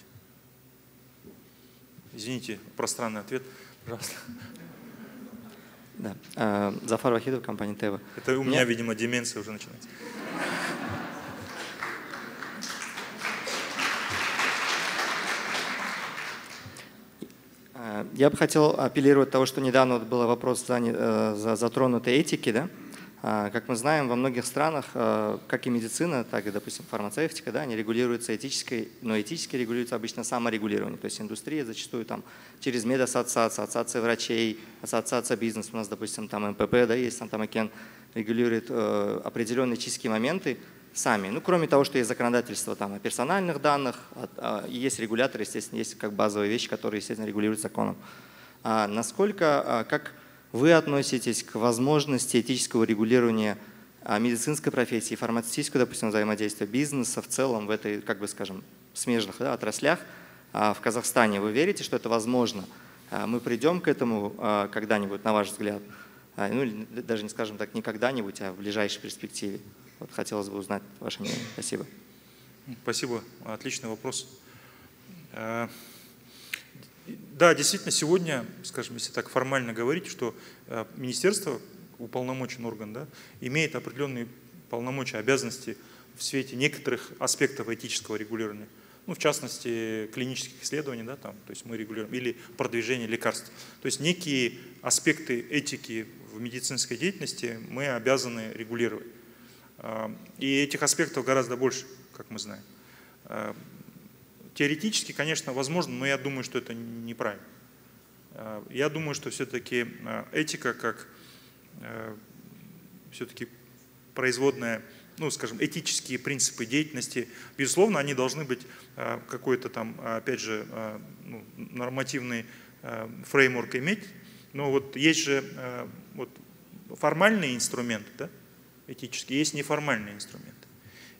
[SPEAKER 1] Извините, пространный ответ, пожалуйста.
[SPEAKER 11] Да. А, Зафар Вахидов, компания Тева.
[SPEAKER 1] Это у меня, Нет? видимо, деменция уже начинается.
[SPEAKER 11] А, я бы хотел апеллировать того, что недавно был вопрос э, затронутой этики, да? А, как мы знаем, во многих странах, а, как и медицина, так и, допустим, фармацевтика, да, они регулируются этической, но этически регулируются обычно саморегулирование. То есть индустрия зачастую там через медассоциации, ассоциации врачей, ассоциация бизнеса, у нас, допустим, там МПП, да, есть, там, там Акен, регулирует э, определенные этические моменты сами. Ну, кроме того, что есть законодательство там, о персональных данных, а, есть регулятор, естественно, есть как базовые вещи, которые, естественно, регулируют законом. А насколько, как вы относитесь к возможности этического регулирования а, медицинской профессии, фармацевтического, допустим, взаимодействия бизнеса в целом в этой, как бы скажем, смежных да, отраслях а, в Казахстане. Вы верите, что это возможно? А, мы придем к этому когда-нибудь, на ваш взгляд? Ну, даже не скажем так, не когда-нибудь, а в ближайшей перспективе. Вот хотелось бы узнать ваше мнение. Спасибо.
[SPEAKER 1] Спасибо. Отличный вопрос. Да, действительно, сегодня, скажем, если так формально говорить, что э, министерство, уполномочен орган, да, имеет определенные полномочия, обязанности в свете некоторых аспектов этического регулирования. ну, в частности, клинических исследований, да, там, то есть мы регулируем, или продвижение лекарств. То есть некие аспекты этики в медицинской деятельности мы обязаны регулировать. А, и этих аспектов гораздо больше, как мы знаем. Теоретически, конечно, возможно, но я думаю, что это неправильно. А, я думаю, что все-таки этика как все-таки производная ну, скажем, этические принципы деятельности, безусловно, они должны быть э, какой-то там, опять же, э, ну, нормативный э, фреймворк иметь, но вот есть же вот, формальные инструменты, да, этические, есть неформальные инструменты.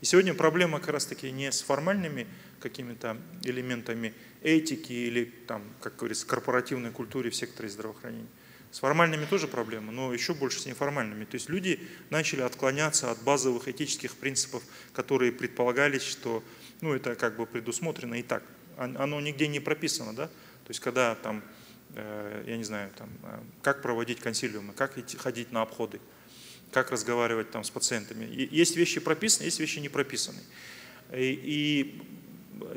[SPEAKER 1] И сегодня проблема как раз-таки не с формальными какими-то элементами этики или, там, как говорится, корпоративной культуры в секторе здравоохранения, с формальными тоже проблема, но еще больше с неформальными. То есть люди начали отклоняться от базовых этических принципов, которые предполагались, что ну, это как бы предусмотрено и так. Оно нигде не прописано, да? То есть когда там, э, я не знаю, там, э, как проводить консилиумы, как идти, ходить на обходы, как разговаривать там с пациентами. Есть вещи прописаны, есть вещи не прописаны. И, и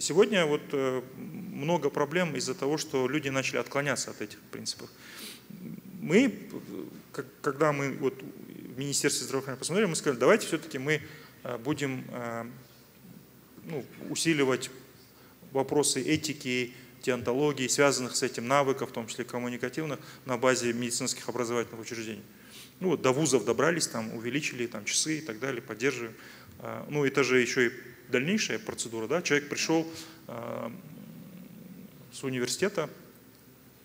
[SPEAKER 1] сегодня вот э, много проблем из-за того, что люди начали отклоняться от этих принципов мы, когда мы вот в Министерстве здравоохранения посмотрели, мы сказали, давайте все-таки мы э, будем э, ну, усиливать вопросы этики, теонтологии, связанных с этим навыков, в том числе коммуникативных, на базе медицинских образовательных учреждений. Ну вот до вузов добрались, там увеличили там, часы и так далее, поддерживаем. Ну это же еще и дальнейшая процедура. Да? Человек пришел с университета,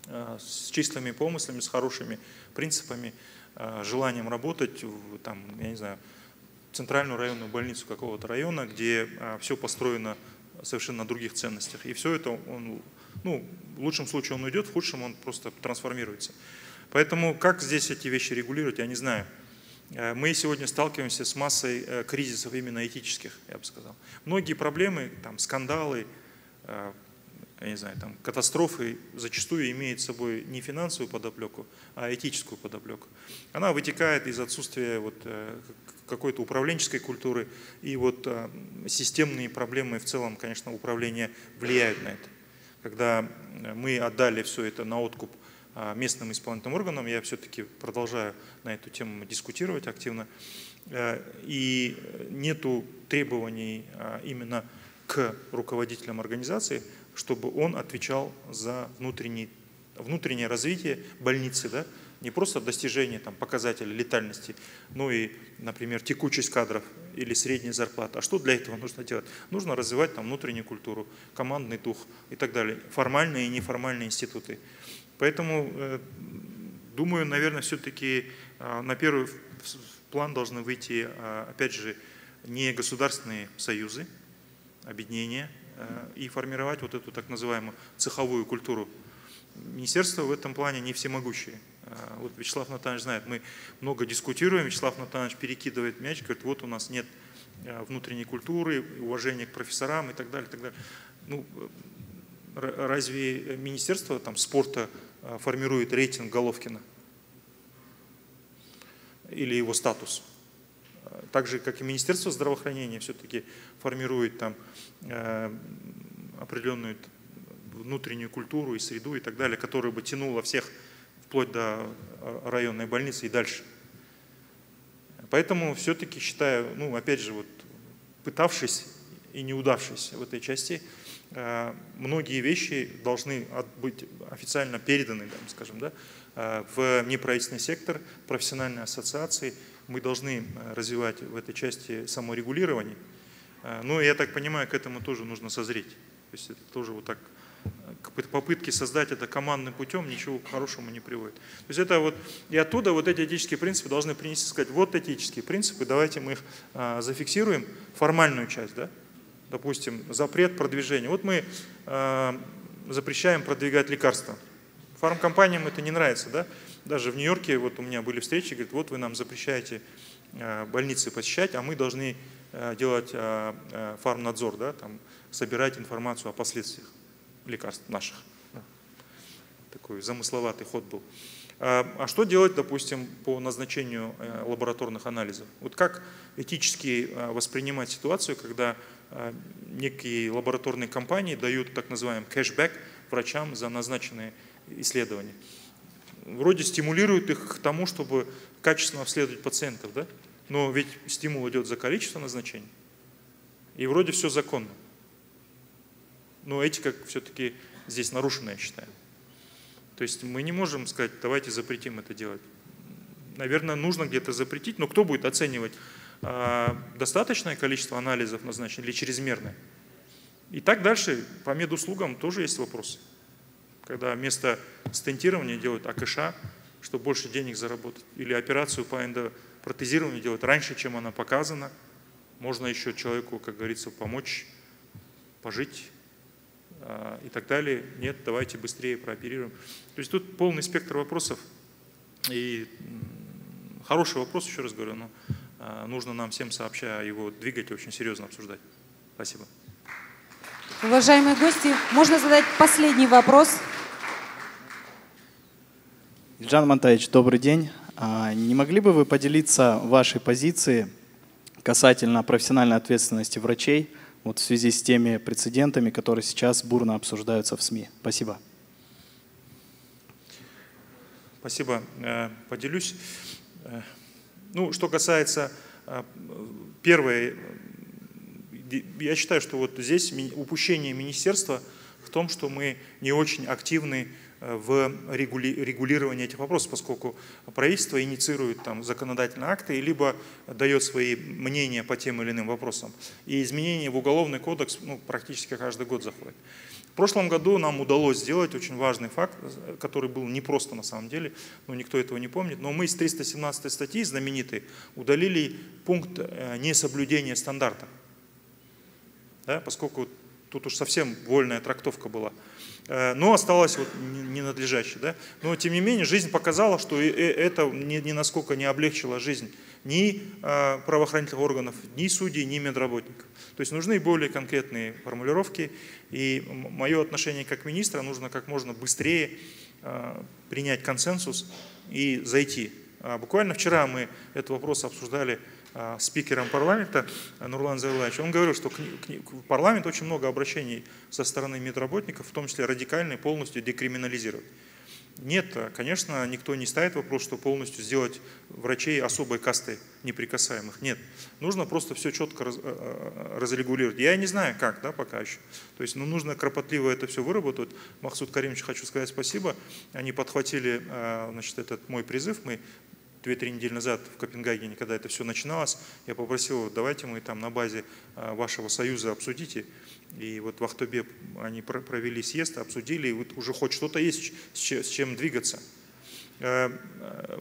[SPEAKER 1] Э, с числыми помыслами, с хорошими принципами, э, желанием работать, в, там, я не знаю, центральную районную больницу какого-то района, где все построено совершенно на других ценностях. И все это, он, ну, в лучшем случае он уйдет, в худшем он просто трансформируется. Поэтому как здесь эти вещи регулировать, я не знаю. Мы сегодня сталкиваемся с массой кризисов именно этических, я бы сказал. Многие проблемы, там, скандалы, я не знаю, там, катастрофы зачастую имеют с собой не финансовую подоплеку, а этическую подоплеку. Она вытекает из отсутствия вот, э, какой-то управленческой культуры, и вот э, системные проблемы в целом, конечно, управления влияют на это. Когда мы отдали все это на откуп местным исполнительным органам, я все-таки продолжаю на эту тему дискутировать активно, э, и нету требований а, именно к руководителям организации, чтобы он отвечал за внутренний, внутреннее развитие больницы, да? не просто достижение там, показателя летальности, но и, например, текучесть кадров или средняя зарплата. А что для этого нужно делать? Нужно развивать там, внутреннюю культуру, командный дух и так далее, формальные и неформальные институты. Поэтому, э, думаю, наверное, все-таки э, на первый план должны выйти, э, опять же, не государственные союзы, объединения, Э, и формировать вот эту так называемую цеховую культуру. Министерство в этом плане не всемогущее. Э, вот Вячеслав Натанович знает, мы много дискутируем, Вячеслав Натанович перекидывает мяч, говорит, вот у нас нет э, внутренней культуры, уважения к профессорам и так далее. И так далее. Ну, разве Министерство там, спорта формирует рейтинг Головкина? Или его статус? Так же, как и Министерство здравоохранения все-таки формирует там Э, определенную внутреннюю культуру и среду и так далее, которая бы тянула всех вплоть до э, районной больницы и дальше. Поэтому все-таки считаю, ну опять же, вот пытавшись и не удавшись в этой части, э, многие вещи должны быть официально переданы, скажем, да, в неправительственный сектор, профессиональные ассоциации. Мы должны развивать в этой части саморегулирование, Э, ну, я так понимаю, к этому тоже нужно созреть. То есть это тоже вот так, попытки создать это командным путем ничего к хорошему не приводит. То есть это вот, и оттуда вот эти этические принципы должны принести, сказать, вот этические принципы, давайте мы их зафиксируем, формальную часть, да, допустим, запрет продвижения. Вот мы а, запрещаем продвигать лекарства. Фармкомпаниям это не нравится, да, даже в Нью-Йорке, вот у меня были встречи, говорят, вот вы нам запрещаете а, больницы посещать, а мы должны Э, делать э, э, фармнадзор, да, там, собирать информацию о последствиях лекарств наших. Такой замысловатый ход был. А, а что делать, допустим, по назначению э, лабораторных анализов? Вот как этически э, воспринимать ситуацию, когда э, некие лабораторные компании дают так называемый кэшбэк врачам за назначенные исследования? Вроде стимулируют их к тому, чтобы качественно обследовать пациентов, да? но ведь стимул идет за количество назначений. И вроде все законно. Но этика все-таки здесь нарушена, я считаю. То есть мы не можем сказать, давайте запретим это делать. Наверное, нужно где-то запретить, но кто будет оценивать, а, достаточное количество анализов назначено или чрезмерное? И так дальше по медуслугам тоже есть вопросы. Когда вместо стентирования делают АКШ, чтобы больше денег заработать, или операцию по эндопротезированию делать раньше, чем она показана, можно еще человеку, как говорится, помочь пожить а, и так далее. Нет, давайте быстрее прооперируем. То есть тут полный спектр вопросов. И хороший вопрос, еще раз говорю, но нужно нам всем сообща его двигать и очень серьезно обсуждать. Спасибо.
[SPEAKER 2] Уважаемые гости, можно задать последний вопрос.
[SPEAKER 13] Ильжан Монтаевич, добрый день. А, не могли бы вы поделиться вашей позицией касательно профессиональной ответственности врачей – вот в связи с теми прецедентами, которые сейчас бурно обсуждаются в СМИ. Спасибо.
[SPEAKER 1] Спасибо. Э, поделюсь. Ну, что касается э, первой, я считаю, что вот здесь упущение министерства в том, что мы не очень активны в регулировании этих вопросов, поскольку правительство инициирует там законодательные акты, либо дает свои мнения по тем или иным вопросам. И изменения в Уголовный кодекс ну, практически каждый год заходят. В прошлом году нам удалось сделать очень важный факт, который был непросто на самом деле, но никто этого не помнит, но мы из 317 статьи знаменитой удалили пункт э, несоблюдения стандарта, да, поскольку тут уж совсем вольная трактовка была. Э, но осталось вот ненадлежащее. Да? Но тем не менее жизнь показала, что это ни, ни насколько не облегчило жизнь ни э, правоохранительных органов, ни судей, ни медработников. То есть нужны более конкретные формулировки, и мое отношение как министра нужно как можно быстрее э, принять консенсус и зайти. А буквально вчера мы этот вопрос обсуждали а, спикером парламента Нурлан Зайлаевич, он говорил, что в парламент очень много обращений со стороны медработников, в том числе радикальные, полностью декриминализировать. Нет, конечно, никто не ставит вопрос, что полностью сделать врачей особой кастой неприкасаемых. Нет, нужно просто все четко раз, э, э, разрегулировать. Я не знаю, как, да, пока еще. То есть, ну, нужно кропотливо это все выработать. Махсуд Каримович, хочу сказать спасибо. Они подхватили, э, значит, этот мой призыв. Мы две-три недели назад в Копенгагене, когда это все начиналось, я попросил, давайте мы там на базе а, вашего союза обсудите. И вот в Ахтубе они провели съезд, обсудили, и вот уже хоть что-то есть, с чем двигаться. Э, э,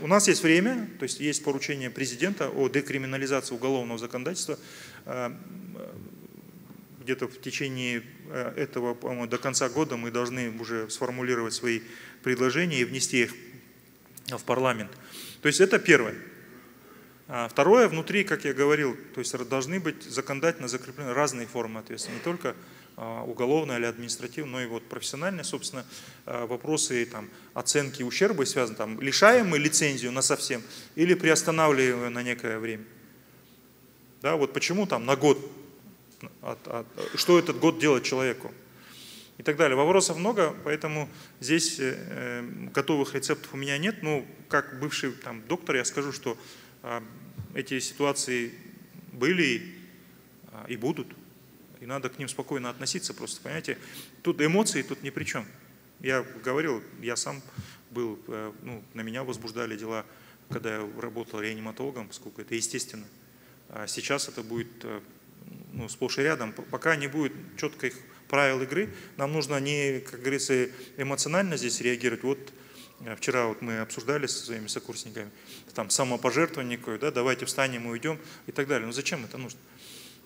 [SPEAKER 1] у нас есть время, то есть есть поручение президента о декриминализации уголовного законодательства. Э, где-то в течение этого, по-моему, до конца года мы должны уже сформулировать свои предложения и внести их в парламент. То есть это первое. А второе, внутри, как я говорил, то есть должны быть законодательно закреплены разные формы ответственности, не только а, уголовная или административная, но и вот профессиональные, собственно, а, вопросы там, оценки ущерба связаны, там, лишаем мы лицензию на совсем или приостанавливаем ее на некое время. Да, вот почему там на год, от, от, что этот год делает человеку? И так далее. Вопросов много, поэтому здесь э, э, готовых рецептов у меня нет. Но как бывший там, доктор я скажу, что а, эти ситуации были а, и будут. И надо к ним спокойно относиться просто, понимаете. Тут эмоции тут ни при чем. Я говорил, я сам был, э, ну, на меня возбуждали дела, когда я работал реаниматологом, поскольку это естественно. А сейчас это будет ну, сплошь и рядом. Пока не будет четко их правил игры. Нам нужно не, как говорится, эмоционально здесь реагировать. Вот э, вчера вот мы обсуждали со своими сокурсниками, там самопожертвование какое, да, давайте встанем и уйдем и так далее. Но зачем это нужно?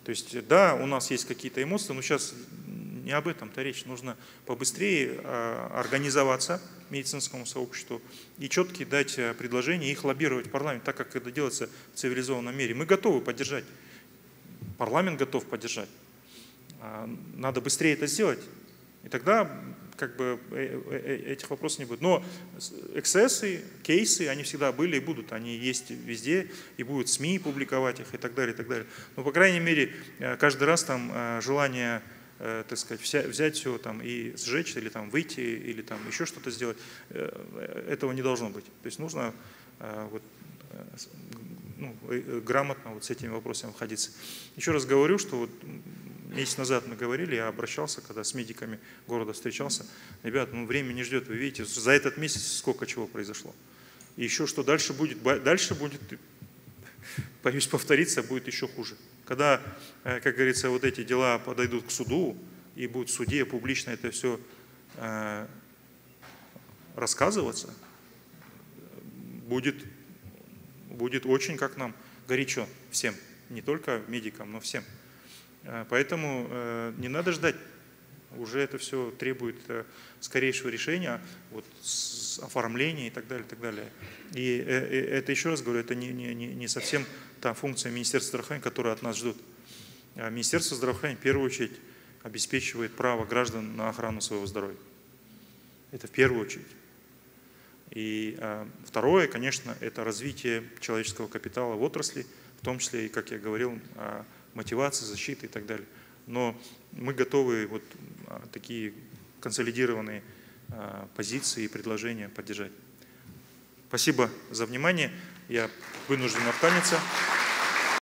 [SPEAKER 1] То есть, да, у нас есть какие-то эмоции, но сейчас не об этом-то речь. Нужно побыстрее а, организоваться медицинскому сообществу и четкие дать э, предложения, их лоббировать в парламент, так как это делается в цивилизованном мире. Мы готовы поддержать. Парламент готов поддержать. А, надо быстрее это сделать. И тогда как бы этих вопросов не будет. Но эксцессы, кейсы, они всегда были и будут. Они есть везде, и будут СМИ публиковать их и так далее, и так далее. Но, по крайней мере, каждый раз там желание так сказать, взять все там и сжечь, или там выйти, или там еще что-то сделать, этого не должно быть. То есть нужно вот, ну, грамотно вот с этими вопросами обходиться. Еще раз говорю, что вот месяц назад мы говорили, я обращался, когда с медиками города встречался. Ребят, ну время не ждет, вы видите, за этот месяц сколько чего произошло. И еще что дальше будет, дальше будет, боюсь повториться, будет еще хуже. Когда, э, как говорится, вот эти дела подойдут к суду, и будет суде публично это все э, рассказываться, будет, будет очень, как нам, горячо всем, не только медикам, но всем. Э, поэтому э, не надо ждать, уже это все требует э, скорейшего решения, вот, оформления и так далее, и так далее. И это, еще раз говорю, это не, не, не совсем та функция Министерства здравоохранения, которую от нас ждут. А Министерство здравоохранения в первую очередь обеспечивает право граждан на охрану своего здоровья. Это в первую очередь. И второе, конечно, это развитие человеческого капитала в отрасли, в том числе и, как я говорил, мотивации, защиты и так далее. Но мы готовы вот а, такие консолидированные а, позиции и предложения поддержать. Спасибо за внимание. Я вынужден откланяться.